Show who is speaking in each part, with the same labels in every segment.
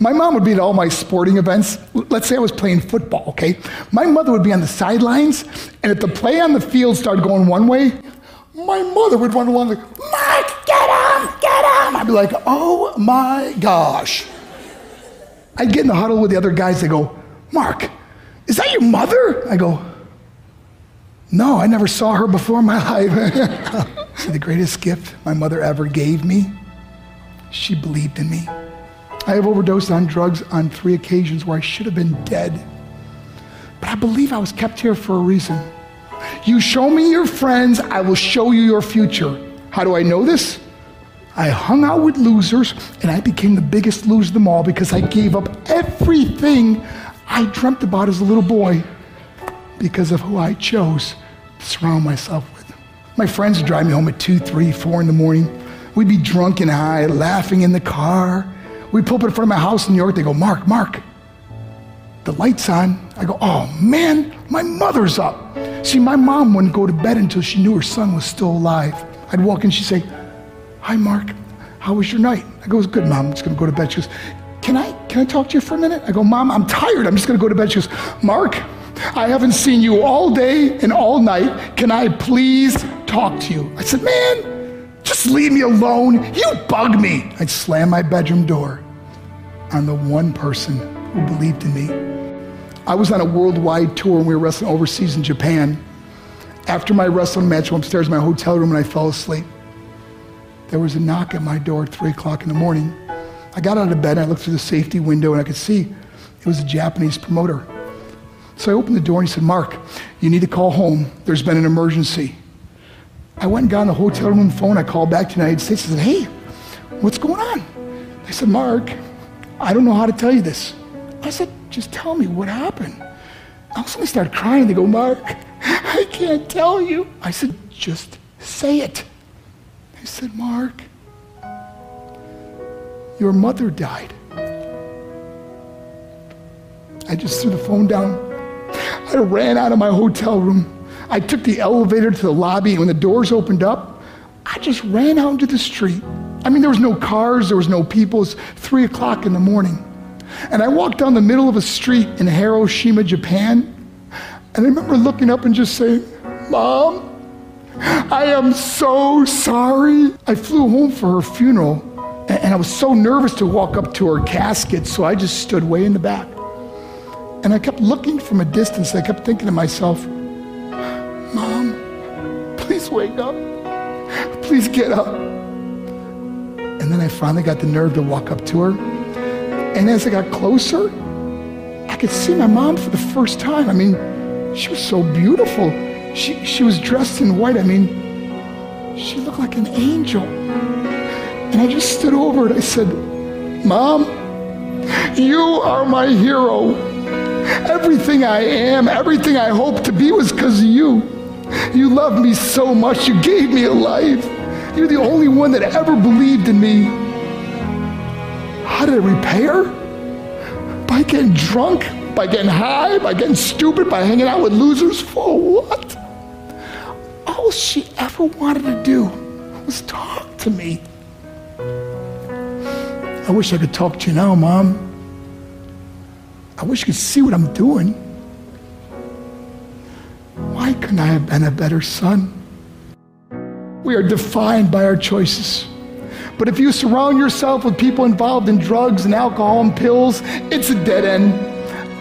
Speaker 1: My mom would be at all my sporting events. Let's say I was playing football, okay? My mother would be on the sidelines, and if the play on the field started going one way, my mother would run along like, Mark, get him, get him. I'd be like, oh my gosh. I'd get in the huddle with the other guys. They go, Mark, is that your mother? I go, no, I never saw her before in my life. See, the greatest gift my mother ever gave me, she believed in me. I have overdosed on drugs on three occasions where I should have been dead. But I believe I was kept here for a reason. You show me your friends, I will show you your future. How do I know this? I hung out with losers and I became the biggest loser of them all because I gave up everything I dreamt about as a little boy because of who I chose to surround myself with. My friends would drive me home at 2, 3, 4 in the morning. We'd be drunk and high, laughing in the car. We'd pull up in front of my house in New York. They go, Mark, Mark, the light's on. I go, oh man, my mother's up. See, my mom wouldn't go to bed until she knew her son was still alive. I'd walk in, she'd say, Hi, Mark, how was your night? I go, It was good, Mom. I'm just gonna go to bed. She goes, Can I can I talk to you for a minute? I go, Mom, I'm tired. I'm just gonna go to bed. She goes, Mark, I haven't seen you all day and all night. Can I please talk to you? I said, Man, just leave me alone. You bug me. I'd slam my bedroom door on the one person who believed in me. I was on a worldwide tour and we were wrestling overseas in Japan. After my wrestling match, I went upstairs in my hotel room and I fell asleep. There was a knock at my door at 3 o'clock in the morning. I got out of bed and I looked through the safety window and I could see it was a Japanese promoter. So I opened the door and he said, Mark, you need to call home. There's been an emergency. I went and got on the hotel room phone. I called back to the United States. I said, hey, what's going on? They said, Mark, I don't know how to tell you this. I said, just tell me what happened. I suddenly started crying. They go, Mark, I can't tell you. I said, just say it. They said, Mark, your mother died. I just threw the phone down. I ran out of my hotel room. I took the elevator to the lobby, and when the doors opened up, I just ran out into the street. I mean, there was no cars, there was no people. It's three o'clock in the morning. And I walked down the middle of a street in Hiroshima, Japan, and I remember looking up and just saying, Mom, I am so sorry. I flew home for her funeral, and I was so nervous to walk up to her casket, so I just stood way in the back. And I kept looking from a distance. I kept thinking to myself, Mom, please wake up. Please get up. And then I finally got the nerve to walk up to her and as I got closer, I could see my mom for the first time. I mean, she was so beautiful. She, she was dressed in white. I mean, she looked like an angel. And I just stood over and I said, Mom, you are my hero. Everything I am, everything I hope to be was because of you. You loved me so much. You gave me a life. You're the only one that ever believed in me. How did I repay her? By getting drunk, by getting high, by getting stupid, by hanging out with losers? For what? All she ever wanted to do was talk to me. I wish I could talk to you now, Mom. I wish you could see what I'm doing. Why couldn't I have been a better son? We are defined by our choices. But if you surround yourself with people involved in drugs and alcohol and pills, it's a dead end.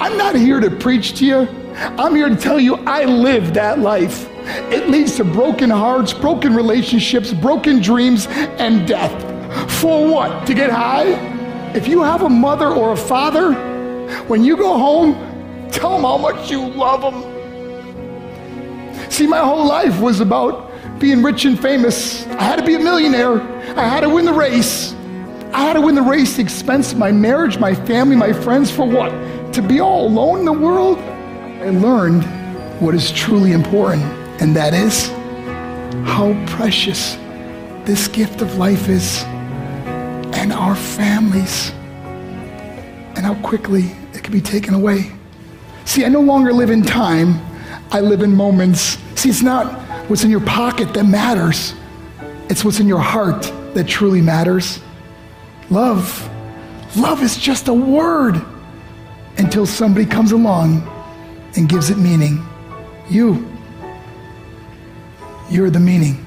Speaker 1: I'm not here to preach to you. I'm here to tell you I lived that life. It leads to broken hearts, broken relationships, broken dreams, and death. For what? To get high? If you have a mother or a father, when you go home, tell them how much you love them. See, my whole life was about being rich and famous. I had to be a millionaire. I had to win the race. I had to win the race the expense of my marriage, my family, my friends. For what? To be all alone in the world? I learned what is truly important, and that is how precious this gift of life is and our families, and how quickly it can be taken away. See, I no longer live in time, I live in moments. See, it's not what's in your pocket that matters, it's what's in your heart that truly matters. Love. Love is just a word until somebody comes along and gives it meaning. You. You're the meaning.